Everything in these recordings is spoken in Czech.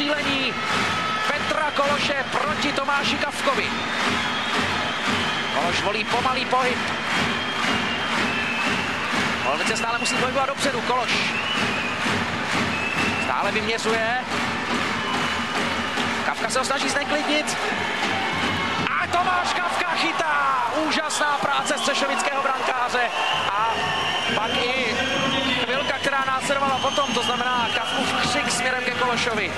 střílení Petra Kološe proti Tomáši Kavkovi. Kološ volí pomalý pohyb. Holnice stále musí pohybovat dopředu. Kološ stále vyměřuje. Kavka se ho snaží zneklidnit. A Tomáš Kavka chytá. Úžasná práce střešovického brankáře. A pak i která následovala potom, to znamená Kavkův křik směrem ke Kološovi.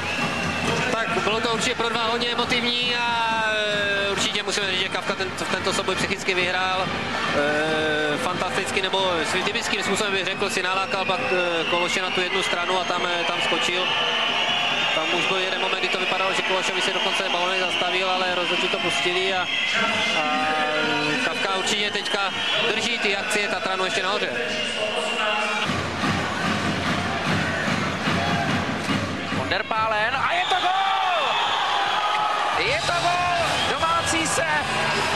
Tak bylo to určitě pro dva hodně emotivní a e, určitě musíme říct, že Kavka ten, tento souboj psychicky vyhrál e, fantasticky, nebo svým typickým způsobem bych řekl, si nalákal pak e, Kološe na tu jednu stranu a tam, e, tam skočil. Tam už byl jeden moment, kdy to vypadalo, že Kološovi se dokonce balonek zastavil, ale rozhodčí to pustili a, a Kavka určitě teďka drží ty akcie Tatranu ještě nahoře. Von der Pálen a je to gol! Je to gol! Domácí se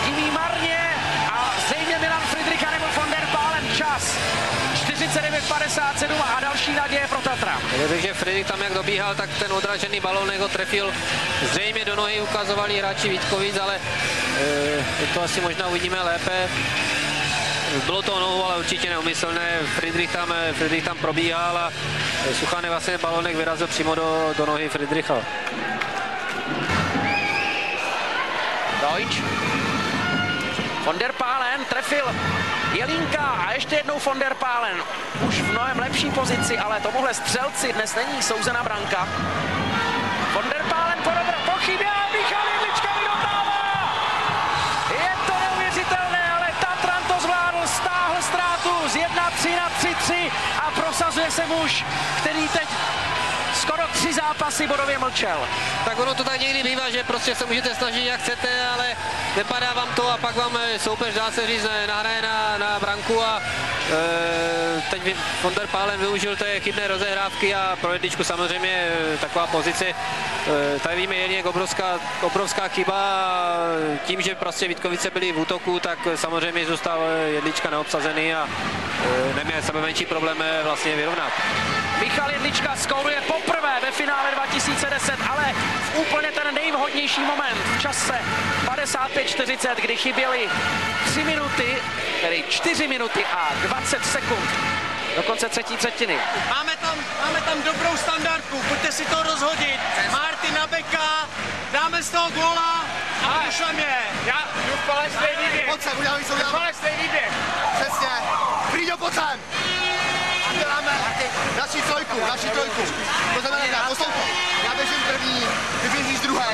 diví marně a zřejmě Milan Friedricha nebo von der Pálen čas. 49-57 a další naděje pro Tatra. Řekl, že Friedrich tam jak dobíhal, tak ten odražený balonek ho trefil zřejmě do nohy, ukazovali hráči Vítkovic, ale e, to asi možná uvidíme lépe. Bylo to nohu, ale určitě neumyslné. Friedrich tam, Friedrich tam probíhal a Suchanek vlastně balonek vyrazil přímo do, do nohy Friedricha. Deutsch. Von der Pálen trefil Jelínka a ještě jednou von der Pálen. Už v mnohem lepší pozici, ale tomuhle střelci dnes není souzena branka. Von der Pálen po, dobro, po chybě a Michal vydotává. Je to neuvěřitelné, ale Tatran to zvládl, stáhl ztrátu z 1-3 na 3-3 a prosazuje se muž, který teď skoro tři zápasy bodově mlčel. Tak ono to tak někdy bývá, že prostě se můžete snažit jak chcete, ale nepadá vám to a pak vám soupeř dá se říct nahraje na, na branku a teď von der Pálen využil té chybné rozehrávky a pro jedličku samozřejmě e, taková pozice. E, tady víme jak obrovská, obrovská chyba tím, že prostě Vítkovice byli v útoku, tak samozřejmě zůstal jedlička neobsazený a neměl sebe menší problém vlastně vyrovnat. Michal Jedlička skouruje poprvé ve finále 2010, ale v úplně ten nejvhodnější moment v čase 55-40, kdy chyběly 3 minuty, tedy 4 minuty a 20 sekund do konce třetí třetiny. Máme tam, máme tam dobrou standardku, pojďte si to rozhodit. Martin na beka, dáme z toho góla a pošlem je. Já jdu falešný výběh. Pojď sem, udělám, co udělám. Falešný výběh. Přesně. Frýďo, pojď sem. A děláme naši trojku, naši trojku. To znamená, poslouchej, já běžím první, ty běžíš druhý,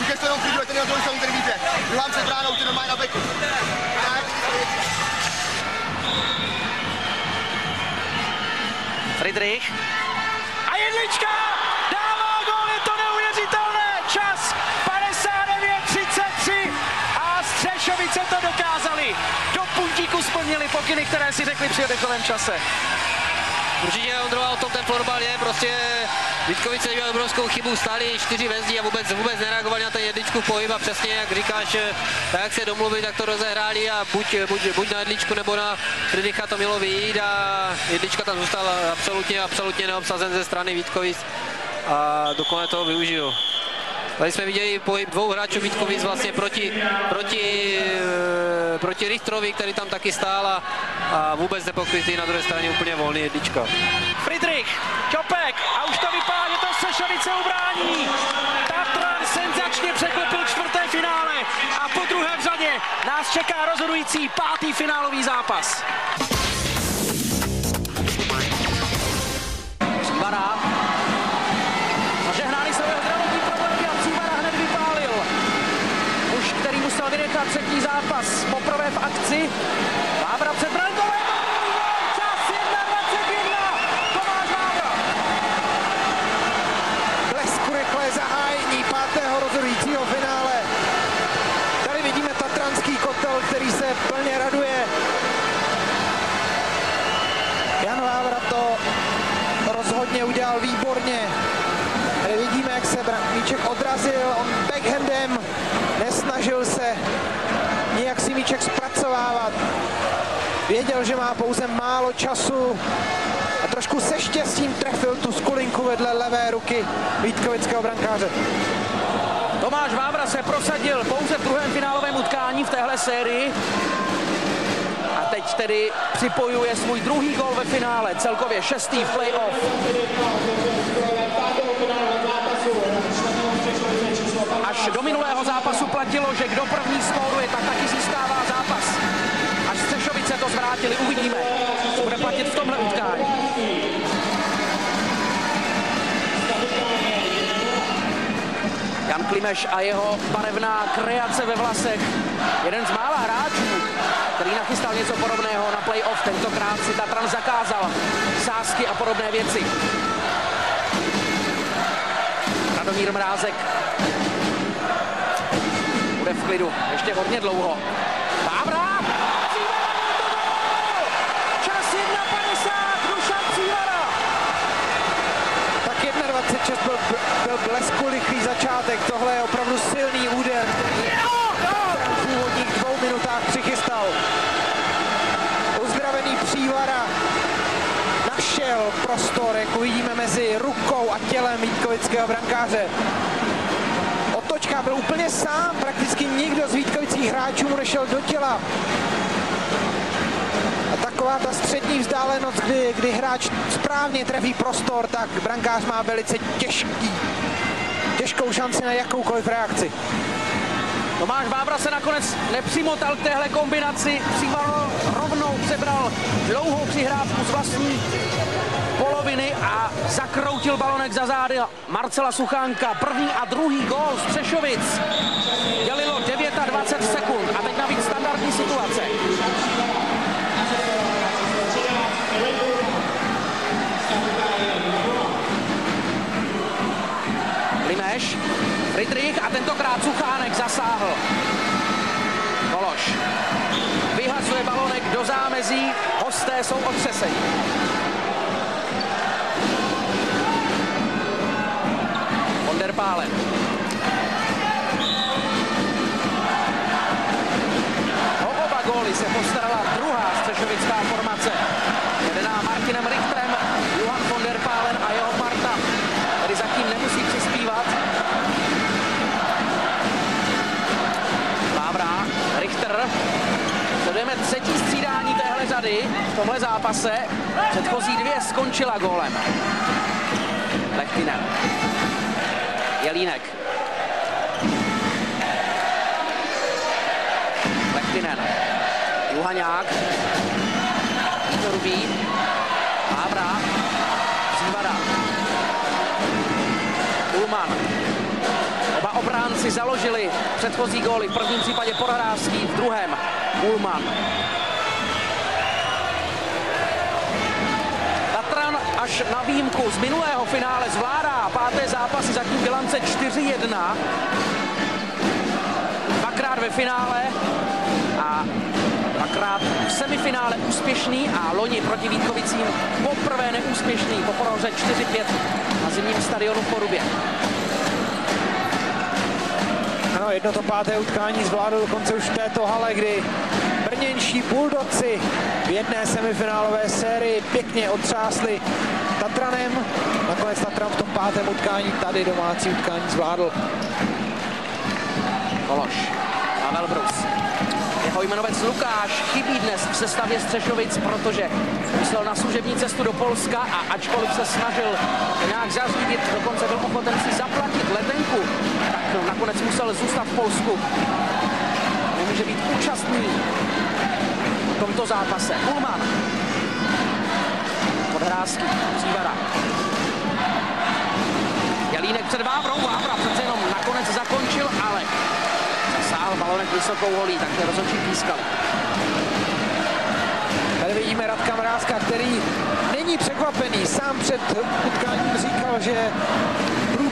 ukáž to jenom Frýďo, ten je druhý ten výběh. Druhá před bránou, ty normálně na beku. Friedrich. A Jedlička dává gol, je to neuvěřitelné. Čas 59-33 a Střešovice to dokázali. Do puntíku splnili pokyny, které si řekli při dechovém čase. Určitě Ondrova o tom ten florbal je, prostě Vítkovice dělali obrovskou chybu, stáli čtyři vezdí a vůbec, vůbec nereagovali na ten jedličku pohyb a přesně jak říkáš, tak jak se domluvit, tak to rozehráli a buď, buď, buď na jedličku nebo na Friedricha to mělo vyjít a jedlička tam zůstala absolutně, absolutně neobsazen ze strany Vítkovic a dokonce toho využil. Tady jsme viděli pohyb dvou hráčů Vítkovic vlastně proti, proti, e, proti Richtrovi, který tam taky stál a, a vůbec nepokrytý na druhé straně úplně volný jedlička. Friedrich, Čopek a už to vypadá, že to Sešovice ubrání. Tatran senzačně překlopil čtvrté finále a po druhé v řadě nás čeká rozhodující pátý finálový zápas. Přívara. Zažehnáli se jeho zdravotní problémy a Přívara hned vypálil. Muž, který vynechat třetí zápas poprvé v akci. Vávra před brankou. Čas 1.21. Tomáš Vávra. Blesku rychlé zahájení pátého rozhodujícího finále. Tady vidíme tatranský kotel, který se plně raduje. Jan Vávra to rozhodně udělal výborně. Tady vidíme, jak se míček odrazil, on míček zpracovávat. Věděl, že má pouze málo času a trošku se štěstím trefil tu skulinku vedle levé ruky Vítkovického brankáře. Tomáš Vávra se prosadil pouze v druhém finálovém utkání v téhle sérii. A teď tedy připojuje svůj druhý gol ve finále, celkově šestý v playoff. Až do minulého zápasu platilo, že kdo první skóruje, tak taky Střešovice to zvrátili, uvidíme, co bude platit v tomhle utkání. Jan Klimeš a jeho barevná kreace ve vlasech. Jeden z mála hráčů, který nachystal něco podobného na playoff. Tentokrát si Tatran zakázal sásky a podobné věci. Radomír Mrázek bude v klidu ještě hodně dlouho. Vávra! Čas 1.50, Dušan Cívara! Tak 1.26 byl, byl blesku lichý začátek. Tohle je opravdu silný úder, který v původních dvou minutách přichystal. Uzdravený přívara našel prostor, jak uvidíme, mezi rukou a tělem Vítkovického brankáře. Otočka byl úplně sám, prakticky nikdo z Vítkovicích hráčů mu nešel do těla. A taková ta střední vzdálenost, kdy, kdy hráč správně trefí prostor, tak brankář má velice těžký, těžkou šanci na jakoukoliv reakci. Tomáš Bábra se nakonec nepřimotal k téhle kombinaci, přímo rovnou přebral dlouhou přihrávku z vlastní poloviny a zakroutil balonek za zády Marcela Suchánka. První a druhý gól z Třešovic. Dělilo 29 sekund a teď navíc standardní situace. Limeš, Friedrich a tentokrát Suchánek zasáhl. Kološ vyhazuje balonek do zámezí, hosté jsou otřesení. Von der Pálen. O oba góly se postarala druhá střešovická formace. Vedená Martinem Richterem, Johan von der Pálen a jeho parta, který zatím nemusí přispívat. Vávra, Richter. Sledujeme třetí střídání téhle řady v tomhle zápase. Předchozí dvě skončila gólem. Lechtinen. Jelínek. Lechtinen. Juhaňák. Rubí. Vávra. Přívada. Ulman. Oba obránci založili předchozí góly. V prvním případě Poradávský, v druhém Ulman. Až na výjimku z minulého finále zvládá páté zápasy, zatím bilance 4-1. Dvakrát ve finále a dvakrát v semifinále úspěšný a loni proti Vítkovicím poprvé neúspěšný po prohře 4-5 na zimním stadionu v Porubě. Ano, jedno to páté utkání zvládl dokonce už v této hale, kdy brněnští buldoci v jedné semifinálové sérii pěkně otřásli Tatranem. Nakonec Tatran v tom pátém utkání tady domácí utkání zvládl. Kološ. Pavel Brus. Jeho jmenovec Lukáš chybí dnes v sestavě Střešovic, protože myslel na služební cestu do Polska a ačkoliv se snažil nějak zařídit, dokonce byl ochoten si zaplatit letenku, tak nakonec musel zůstat v Polsku. Nemůže být účastný v tomto zápase. Ulman. Podhrázky. Přívara. Jelínek před Vávrou. Vávra přece jenom nakonec zakončil, ale zasáhl balonek vysokou holí, takže rozhodčí pískali. Tady vidíme Radka Mrázka, který není překvapený. Sám před utkáním říkal, že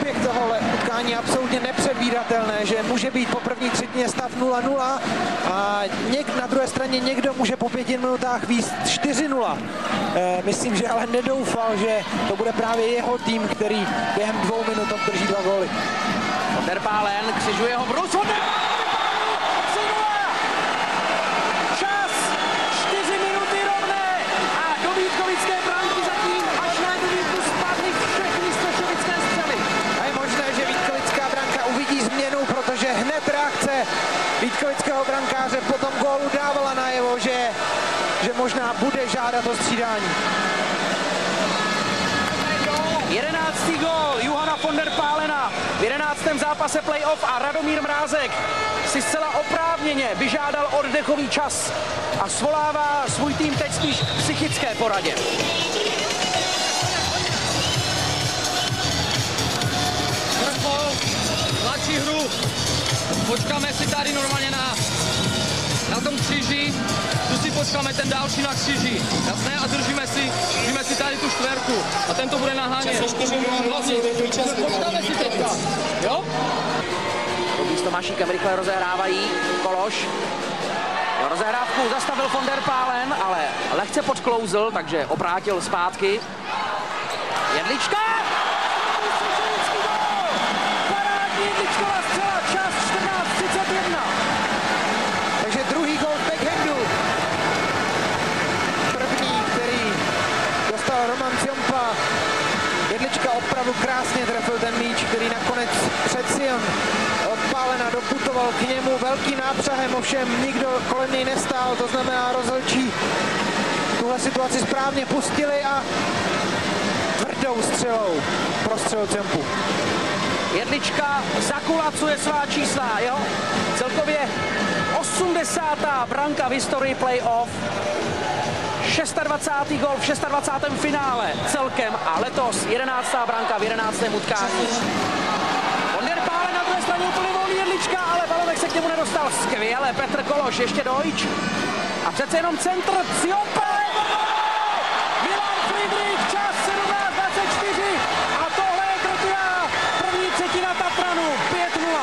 průběh tohohle utkání absolutně nepředvídatelné, že může být po první třetině stav 0-0 a něk, na druhé straně někdo může po pěti minutách víc 4-0. E, myslím, že ale nedoufal, že to bude právě jeho tým, který během dvou minut obdrží dva góly. Derpálen křižuje ho Brus. Čas 4 minuty rovné a do Vítkovické branky zatím až na jedničku spadly reakce Vítkovického brankáře po tom gólu dávala najevo, že, že možná bude žádat o střídání. 11. gól Johana von der Pálena v 11. zápase playoff a Radomír Mrázek si zcela oprávněně vyžádal oddechový čas a svolává svůj tým teď spíš k psychické poradě. vrchol, tlačí hru. Počkáme si tady normálně na, na tom kříži, tu si počkáme ten další na kříži, jasné? A držíme si, držíme si tady tu čtverku a ten to bude nahánět. Počkáme si teďka, jo? S Tomášíkem rychle rozehrávají. Kološ. Rozehrávku zastavil von der Pálen, ale lehce podklouzl, takže obrátil zpátky. Jedlička! Parádní Jedličková střela, čas 14.31. Takže druhý gol backhandu. První, který dostal Roman Ciompa. Jedlička opravdu krásně trefil ten míč, který nakonec přeci jen odpálena doputoval k němu velkým nápřahem, ovšem nikdo kolem něj nestál, to znamená rozhodčí tuhle situaci správně pustili a tvrdou střelou prostřel Ciompu. Jedlička zakulacuje svá čísla, jo? Celkově 80. branka v historii playoff. 26. gol v 26. finále celkem a letos 11. branka v 11. utkání. Von der Pále na druhé straně úplně volný jedlička, ale balonek se k němu nedostal. Skvěle, Petr Kološ, ještě Dojč. A přece jenom centr, Ciompa, Milan Friedrich, čas 17.24 a tohle je krotina první třetina Tatranu, 5-0.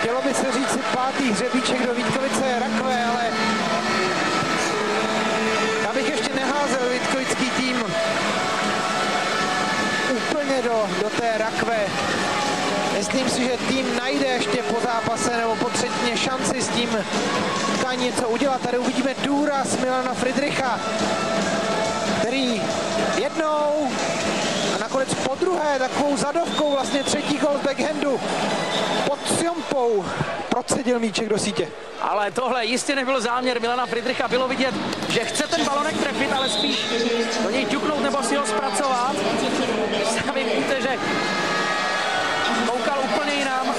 Chtělo by se říct pátý hřebíček do Vítkovice rakve, úplně do, do té rakve. Myslím si, že tým najde ještě po zápase nebo po třetině šanci s tím utkání něco udělat. Tady uvidíme důraz Milana Friedricha, který jednou a nakonec po druhé takovou zadovkou vlastně třetí gol z backhandu pod Siompou procedil míček do sítě. Ale tohle jistě nebyl záměr Milana Friedricha. Bylo vidět, že chce ten balonek trefit, ale spíš do něj ťuknout nebo si ho zpracovat. Sami víte, že koukal úplně jinam.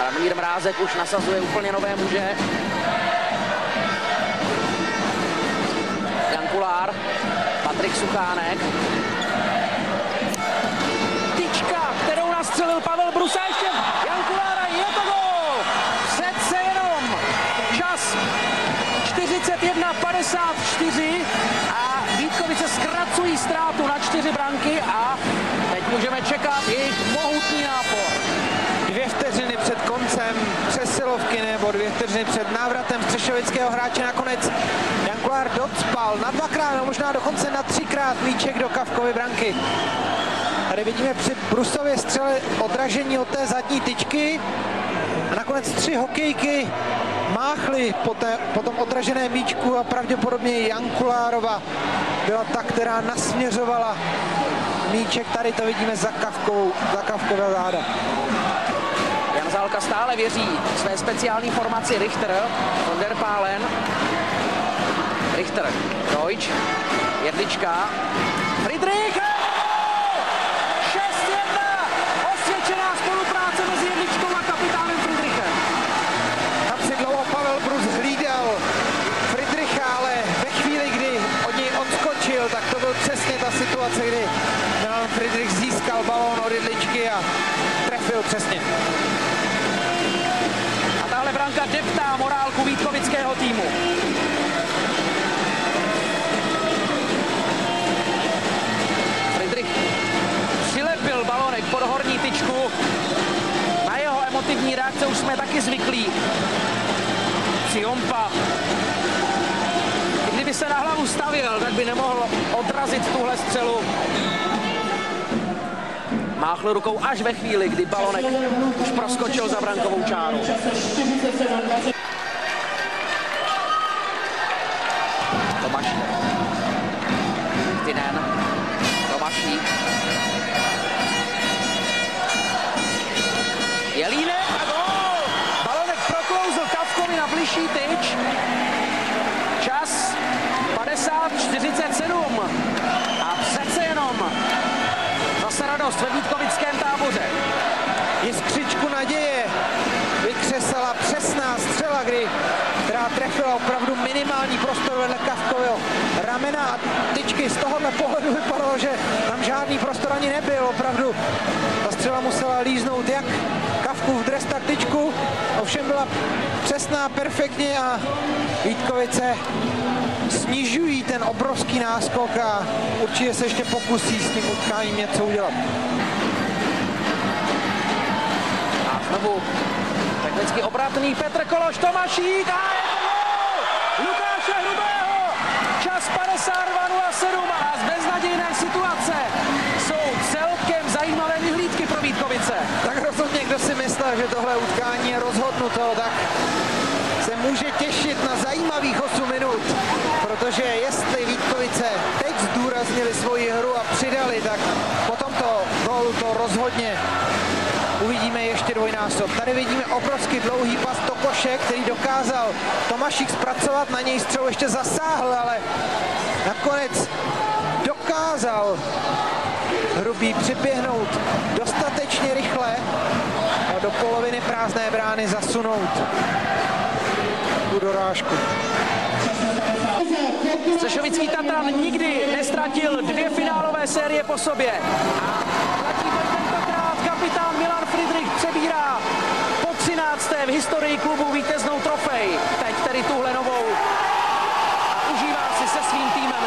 Ramír Mrázek už nasazuje úplně nové muže. Jan Kulár, Patrik Suchánek. Tyčka, kterou nastřelil Pavel Brusa ještě. Jan Kulára, je to gol! Přece jenom čas 41-54 a Vítkovice zkracují ztrátu na čtyři branky a teď můžeme čekat jejich mohutný nápor. Dvě vteřiny před koncem přesilovky nebo dvě vteřiny před návratem střešovického hráče nakonec Jan Kulár docpal na dvakrát, no možná dokonce na třikrát míček do Kavkovy branky. Tady vidíme při Brusově střele odražení od té zadní tyčky a nakonec tři hokejky máchly po, té, po tom odraženém míčku a pravděpodobně Jan Kulárova byla ta, která nasměřovala míček. Tady to vidíme za Kavkovou, za Kavkové záda. Jan Zálka stále věří své speciální formaci Richter, von der Pálen, Richter, Deutsch, Jedlička, Friedrich, 6-1, osvědčená spolupráce mezi Jedličkou a kapitánem Friedrichem. Tam si dlouho Pavel Brus hlídal Friedricha, ale ve chvíli, kdy od něj odskočil, tak to byl přesně ta situace, kdy Milan Friedrich získal balón od jedličky a trefil přesně. A tahle branka deptá morálku Vítkovického týmu. Friedrich přilepil balonek pod horní tyčku. Na jeho emotivní reakce už jsme taky zvyklí. Ciompa. Kdyby se na hlavu stavěl, tak by nemohl odrazit tuhle střelu. Máchl rukou až ve chvíli, kdy balonek už proskočil za brankovou čáru. Pozornost ve Vítkovickém táboře. jiskřičku naděje vykřesala přesná střela, kdy, která trefila opravdu minimální prostor vedle Kavkového ramena a tyčky z tohohle pohledu vypadalo, že tam žádný prostor ani nebyl. Opravdu ta střela musela líznout jak Kavku v dres, tak tyčku. Ovšem byla přesná perfektně a Vítkovice snižují ten obrovský náskok a určitě se ještě pokusí s tím utkáním něco udělat. A znovu technicky obrátený Petr Kološ, Tomášík a je to gól! Lukáše Hrubého! Čas 52.07 a z beznadějné situace jsou celkem zajímavé vyhlídky pro Vítkovice. Tak rozhodně, kdo si myslel, že tohle utkání je rozhodnuto, tak se může těšit na zajímavých 8 minut, protože jestli Vítkovice teď zdůraznili svoji hru a přidali, tak po tomto gólu to rozhodně uvidíme ještě dvojnásob. Tady vidíme obrovský dlouhý pas Tokoše, který dokázal Tomašík zpracovat, na něj střelu ještě zasáhl, ale nakonec dokázal Hrubý přiběhnout dostatečně rychle do poloviny prázdné brány zasunout tu dorážku. Střešovický Tatran nikdy nestratil dvě finálové série po sobě. Platí to tentokrát kapitán Milan Friedrich přebírá po 13. v historii klubu vítěznou trofej. Teď tedy tuhle novou a užívá si se svým týmem.